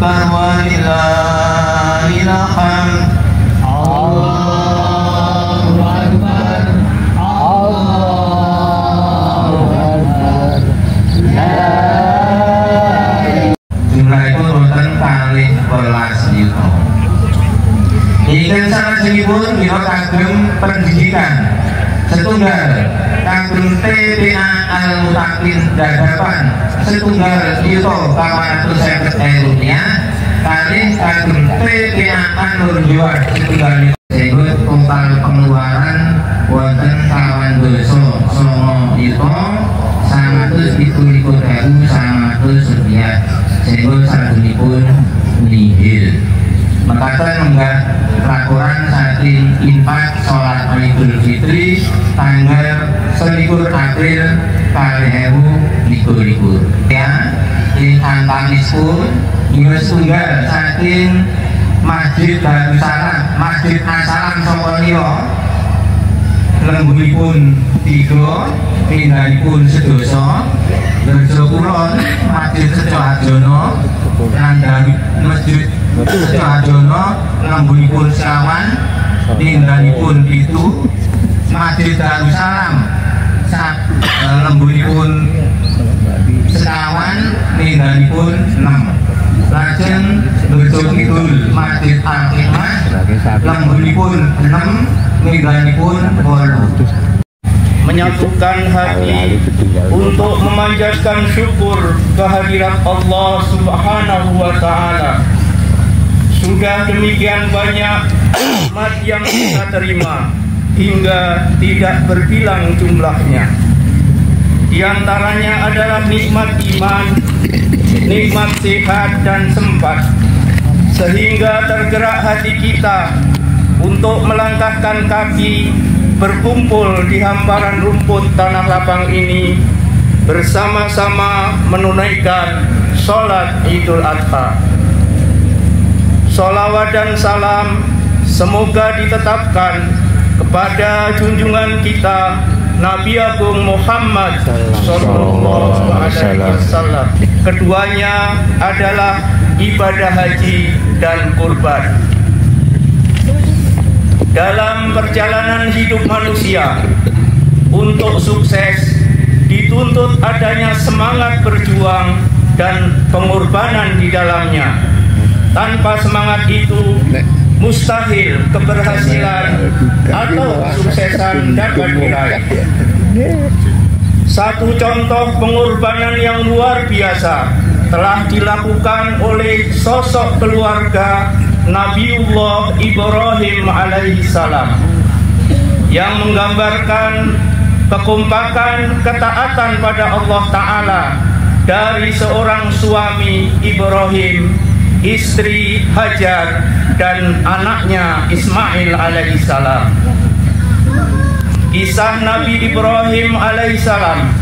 فوالى Salajengipun kira kagem pendidikan setunggal kagem TPA Al Mutakin dadapan setunggal yuto kawan seket rupiah kali kagem TPA Anur Jiwa setunggal sehingga total pengeluaran wonten kawan doso songo yuto sangatus itu likur ewu sangatus rupiah. Sehingga salajengipun nihil mengatakan enggak laporan saking infak sholat Idul Fitri tanggal selikur April kali hewu likur likur ya di Antanis pun juga tunggal saking Masjid Darussalam Masjid Asalam Sokonio lembunipun tiga pindahipun sedoso Berjo kulon Masjid Sejo Harjono Nandang Masjid Sejo Harjono lembunipun sekawan pindahipun itu Masjid Darussalam lembunipun sekawan pindahipun enam lajeng Berjo Kidul Masjid Al-Hikmah lembunipun enam pindahipun bolu menyatukan hati untuk memanjatkan syukur kehadirat Allah Subhanahu wa taala. Sudah demikian banyak nikmat yang kita terima hingga tidak berbilang jumlahnya. Di antaranya adalah nikmat iman, nikmat sehat dan sempat sehingga tergerak hati kita untuk melangkahkan kaki berkumpul di hamparan rumput tanah lapang ini bersama-sama menunaikan sholat idul adha. Salawat dan salam semoga ditetapkan kepada junjungan kita Nabi Agung Muhammad Sallallahu Alaihi Wasallam. Keduanya adalah ibadah haji dan kurban dalam perjalanan hidup manusia untuk sukses dituntut adanya semangat berjuang dan pengorbanan di dalamnya tanpa semangat itu mustahil keberhasilan atau kesuksesan dapat diraih. Satu contoh pengorbanan yang luar biasa telah dilakukan oleh sosok keluarga Nabiullah Ibrahim alaihi salam yang menggambarkan kekompakan ketaatan pada Allah Ta'ala dari seorang suami Ibrahim, istri Hajar, dan anaknya Ismail alaihi salam. Kisah Nabi Ibrahim alaihissalam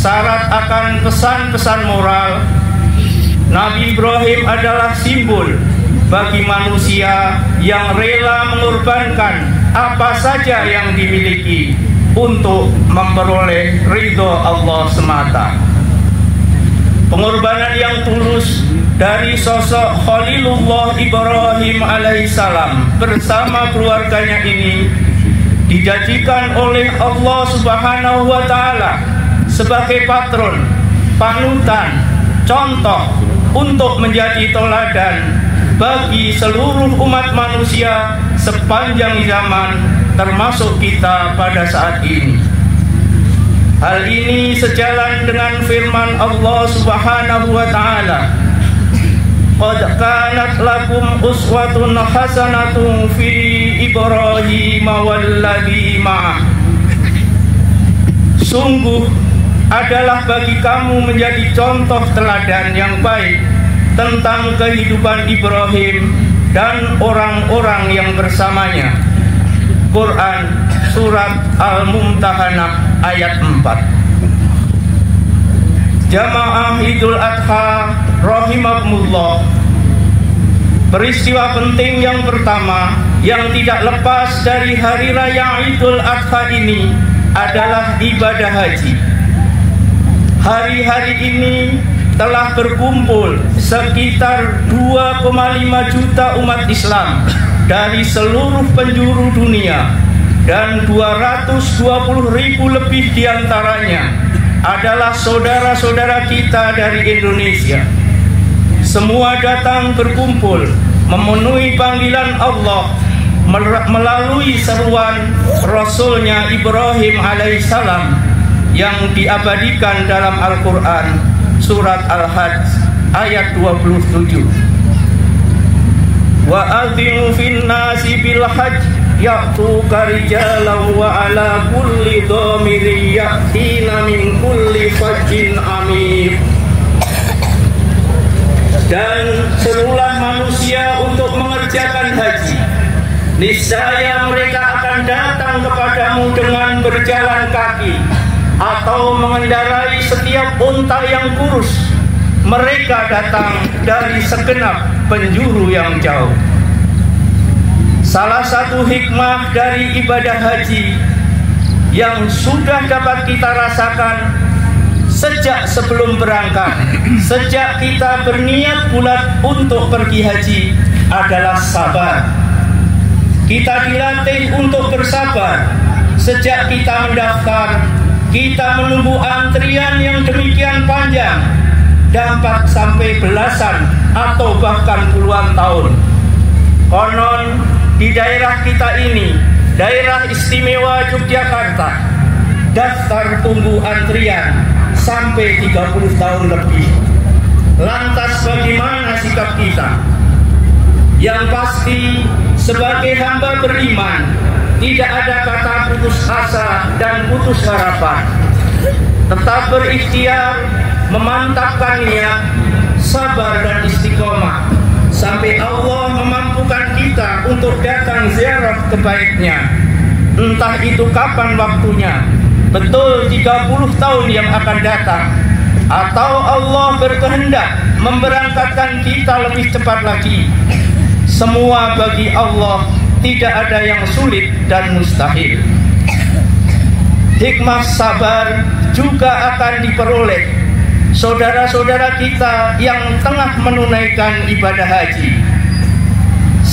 syarat akan pesan-pesan moral. Nabi Ibrahim adalah simbol bagi manusia yang rela mengorbankan apa saja yang dimiliki untuk memperoleh ridho Allah semata. Pengorbanan yang tulus dari sosok Khalilullah Ibrahim alaihissalam bersama keluarganya ini dijanjikan oleh Allah Subhanahu wa taala sebagai patron, panutan, contoh untuk menjadi teladan bagi seluruh umat manusia sepanjang zaman termasuk kita pada saat ini. Hal ini sejalan dengan firman Allah Subhanahu wa taala Qad kanat lakum uswatun Sungguh adalah bagi kamu menjadi contoh teladan yang baik tentang kehidupan Ibrahim dan orang-orang yang bersamanya. Quran Surat Al-Mumtahanah ayat 4 Jamaah Idul Adha Rahimahumullah Peristiwa penting yang pertama yang tidak lepas dari hari raya Idul Adha ini adalah ibadah haji. Hari-hari ini telah berkumpul sekitar 2,5 juta umat Islam dari seluruh penjuru dunia dan 220 ribu lebih di antaranya adalah saudara-saudara kita dari Indonesia. Semua datang berkumpul memenuhi panggilan Allah melalui seruan Rasulnya Ibrahim alaihissalam yang diabadikan dalam Al-Quran surat Al-Hajj ayat 27 wa adhinu fin bil hajj rijalan wa ala kulli dhamirin ya'tina min kulli fajjin amir. Dan serulah manusia untuk mengerjakan haji niscaya mereka akan datang kepadamu dengan berjalan kaki atau mengendarai setiap unta yang kurus. Mereka datang dari segenap penjuru yang jauh salah satu hikmah dari ibadah haji yang sudah dapat kita rasakan sejak sebelum berangkat sejak kita berniat bulat untuk pergi haji adalah sabar kita dilatih untuk bersabar sejak kita mendaftar kita menunggu antrian yang demikian panjang dapat sampai belasan atau bahkan puluhan tahun. Konon di daerah kita ini, daerah istimewa Yogyakarta, daftar tunggu antrian sampai 30 tahun lebih. Lantas bagaimana sikap kita? Yang pasti sebagai hamba beriman tidak ada kata putus asa dan putus harapan. Tetap berikhtiar, memantapkan niat, sabar dan istiqomah sampai Allah memampukan kita untuk datang ziarah ke baiknya. Entah itu kapan waktunya, betul 30 tahun yang akan datang atau Allah berkehendak memberangkatkan kita lebih cepat lagi. Semua bagi Allah tidak ada yang sulit dan mustahil. Hikmah sabar juga akan diperoleh saudara-saudara kita yang tengah menunaikan ibadah haji.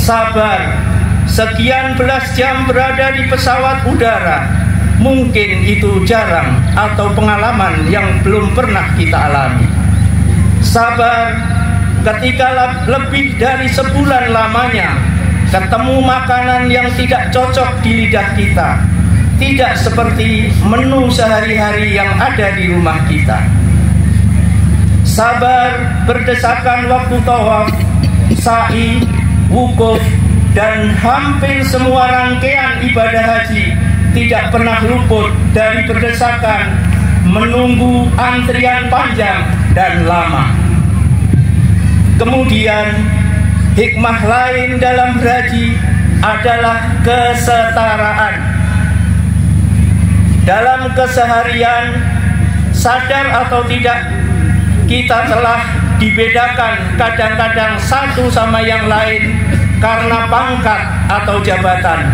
Sabar, sekian belas jam berada di pesawat udara, mungkin itu jarang atau pengalaman yang belum pernah kita alami. Sabar, ketika lebih dari sebulan lamanya ketemu makanan yang tidak cocok di lidah kita. Tidak seperti menu sehari-hari yang ada di rumah kita. Sabar berdesakan waktu tawaf sa'i wukuf dan hampir semua rangkaian ibadah haji tidak pernah luput dari berdesakan menunggu antrian panjang dan lama kemudian Hikmah lain dalam berhaji adalah kesetaraan. Dalam keseharian, sadar atau tidak, kita telah dibedakan kadang-kadang satu sama yang lain karena pangkat atau jabatan,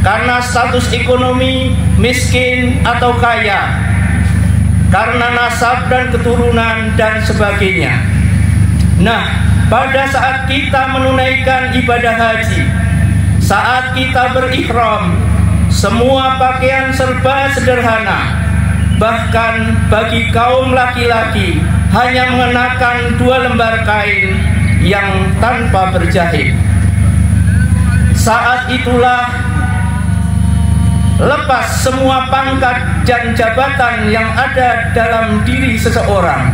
karena status ekonomi, miskin atau kaya, karena nasab dan keturunan dan sebagainya. Nah, pada saat kita menunaikan ibadah haji, saat kita berikhram, semua pakaian serba sederhana. Bahkan bagi kaum laki-laki hanya mengenakan dua lembar kain yang tanpa berjahit. Saat itulah lepas semua pangkat dan jabatan yang ada dalam diri seseorang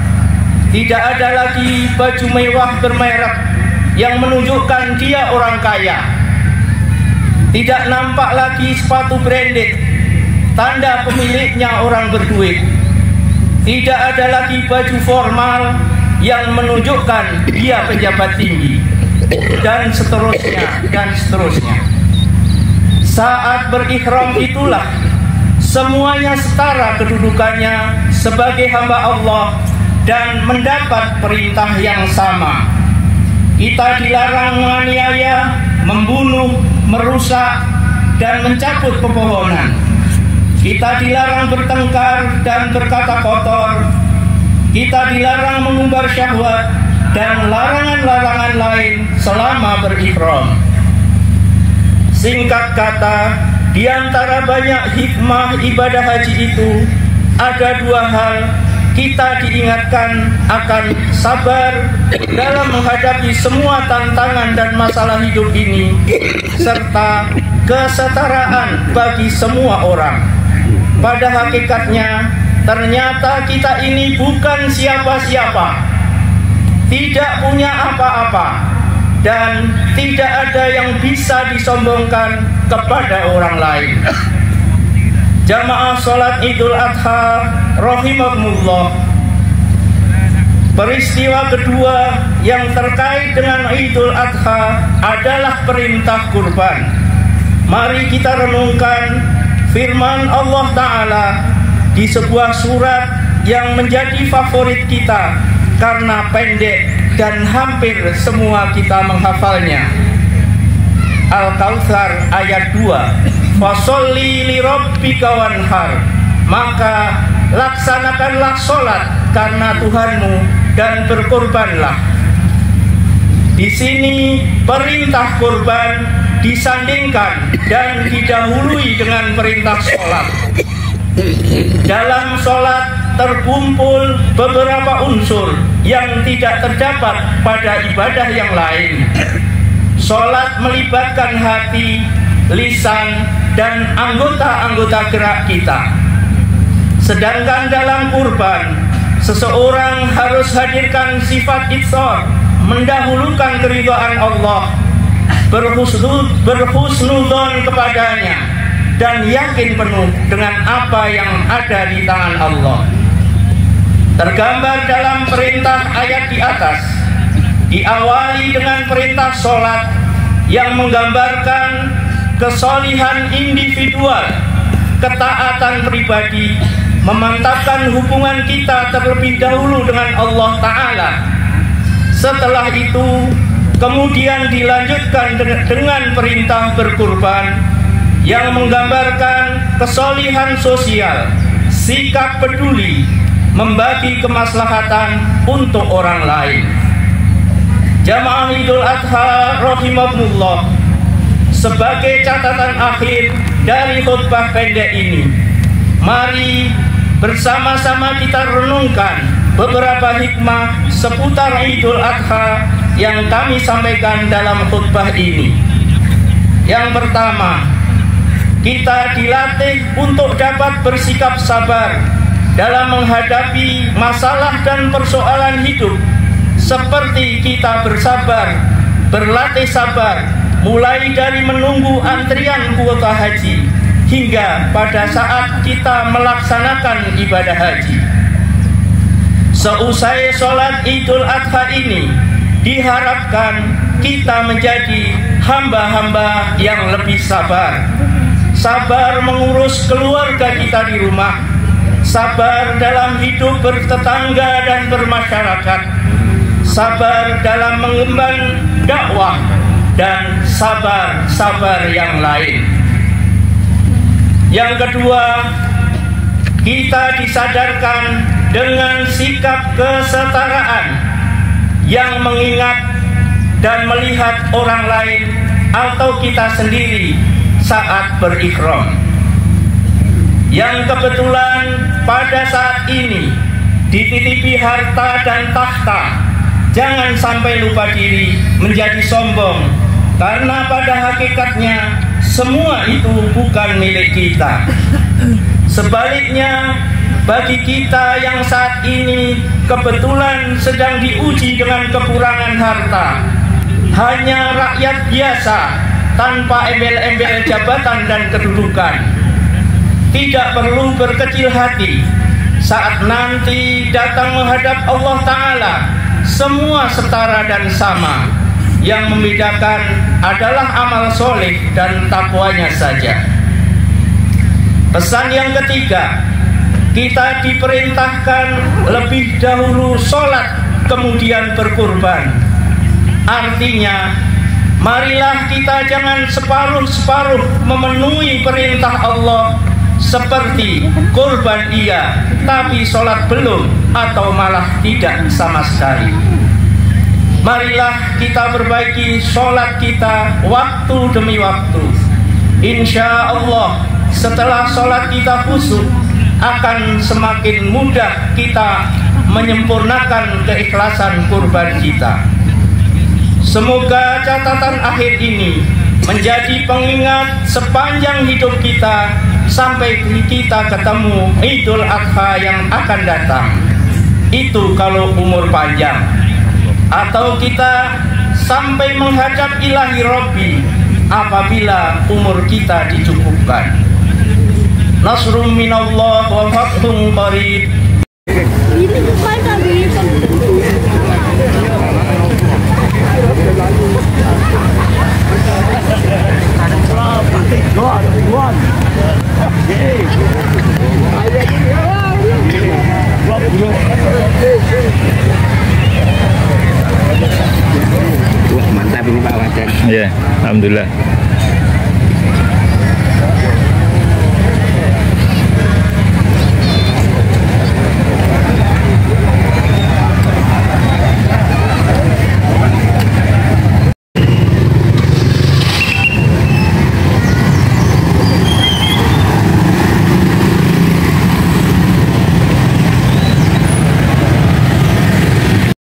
tidak ada lagi baju mewah bermerek yang menunjukkan dia orang kaya. Tidak nampak lagi sepatu branded, tanda pemiliknya orang berduit. Tidak ada lagi baju formal yang menunjukkan dia pejabat tinggi. Dan seterusnya, dan seterusnya. Saat berikhram itulah semuanya setara kedudukannya sebagai hamba Allah dan mendapat perintah yang sama. Kita dilarang menganiaya, membunuh, merusak, dan mencabut pepohonan. Kita dilarang bertengkar dan berkata kotor. Kita dilarang mengumbar syahwat dan larangan-larangan lain selama berikhram. Singkat kata, di antara banyak hikmah ibadah haji itu ada dua hal kita diingatkan akan sabar dalam menghadapi semua tantangan dan masalah hidup ini serta kesetaraan bagi semua orang. Pada hakikatnya, ternyata kita ini bukan siapa-siapa, tidak punya apa-apa, dan tidak ada yang bisa disombongkan kepada orang lain. Jamaah sholat Idul Adha rahimahumullah. Peristiwa kedua yang terkait dengan Idul Adha adalah perintah kurban. Mari kita renungkan firman Allah Ta'ala di sebuah surat yang menjadi favorit kita karena pendek dan hampir semua kita menghafalnya. Al-Kautsar ayat 2 Fasolli li wanhar Maka laksanakanlah sholat karena Tuhanmu dan berkorbanlah. Di sini perintah kurban disandingkan dan didahului dengan perintah sholat. Dalam sholat terkumpul beberapa unsur yang tidak terdapat pada ibadah yang lain. Sholat melibatkan hati, lisan, dan anggota-anggota gerak kita. Sedangkan dalam kurban, seseorang harus hadirkan sifat itsor, mendahulukan keridhaan Allah, berhusnudon kepadanya, dan yakin penuh dengan apa yang ada di tangan Allah. Tergambar dalam perintah ayat di atas, diawali dengan perintah sholat yang menggambarkan kesolihan individual, ketaatan pribadi, memantapkan hubungan kita terlebih dahulu dengan Allah Ta'ala. Setelah itu, kemudian dilanjutkan dengan perintah berkurban yang menggambarkan kesolihan sosial, sikap peduli, membagi kemaslahatan untuk orang lain. Jamaah Idul Adha rahimahullah sebagai catatan akhir dari khutbah pendek ini, mari bersama-sama kita renungkan beberapa hikmah seputar Idul Adha yang kami sampaikan dalam khutbah ini. Yang pertama, kita dilatih untuk dapat bersikap sabar dalam menghadapi masalah dan persoalan hidup seperti kita bersabar, berlatih sabar mulai dari menunggu antrian kuota haji hingga pada saat kita melaksanakan ibadah haji. Seusai sholat Idul Adha ini, diharapkan kita menjadi hamba-hamba yang lebih sabar. Sabar mengurus keluarga kita di rumah, sabar dalam hidup bertetangga dan bermasyarakat, sabar dalam mengemban dakwah dan sabar-sabar yang lain. Yang kedua, kita disadarkan dengan sikap kesetaraan yang mengingat dan melihat orang lain atau kita sendiri saat berikhram. Yang kebetulan pada saat ini dititipi harta dan tahta, jangan sampai lupa diri menjadi sombong karena pada hakikatnya semua itu bukan milik kita. Sebaliknya, bagi kita yang saat ini kebetulan sedang diuji dengan kekurangan harta, hanya rakyat biasa tanpa embel-embel jabatan dan kedudukan. Tidak perlu berkecil hati saat nanti datang menghadap Allah Ta'ala, semua setara dan sama yang membedakan adalah amal soleh dan takwanya saja. Pesan yang ketiga, kita diperintahkan lebih dahulu sholat kemudian berkurban. Artinya, marilah kita jangan separuh-separuh memenuhi perintah Allah seperti kurban iya, tapi sholat belum atau malah tidak sama sekali. Marilah kita perbaiki sholat kita waktu demi waktu. Insya Allah setelah sholat kita khusyuk, akan semakin mudah kita menyempurnakan keikhlasan kurban kita. Semoga catatan akhir ini menjadi pengingat sepanjang hidup kita sampai kita ketemu Idul Adha yang akan datang. Itu kalau umur panjang. Atau kita sampai menghadap ilahi Robbi apabila umur kita dicukupkan. Nasrum minallah wa fathun qarib. Wah, mantap ini Pak Wajan. Iya, alhamdulillah.